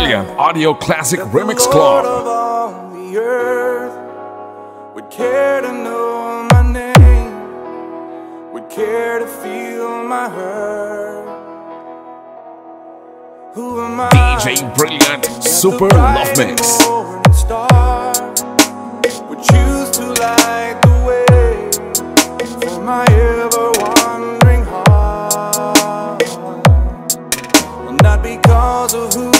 Brilliant Audio Classic Remix Club. Would care to know my name, would care to feel my hurt. Who am I? DJ Brilliant Super Love Mix. Would choose to light the way for my ever wandering heart. Well, not because of who.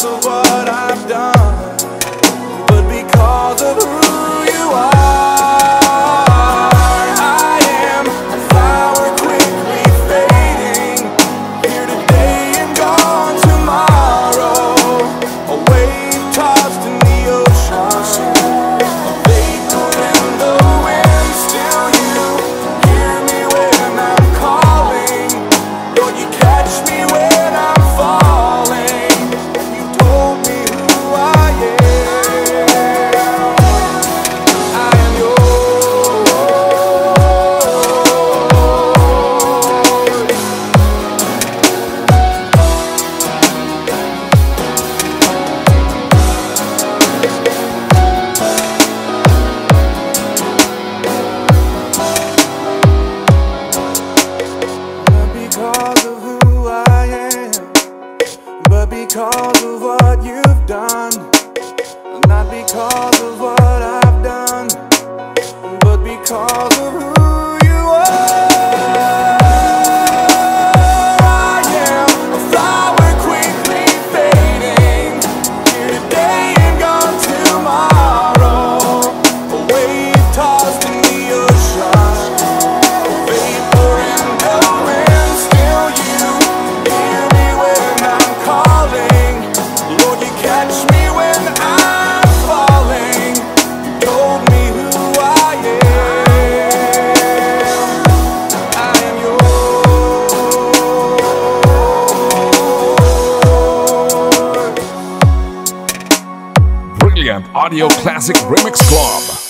otherwise. and Audio Classic Remix Club.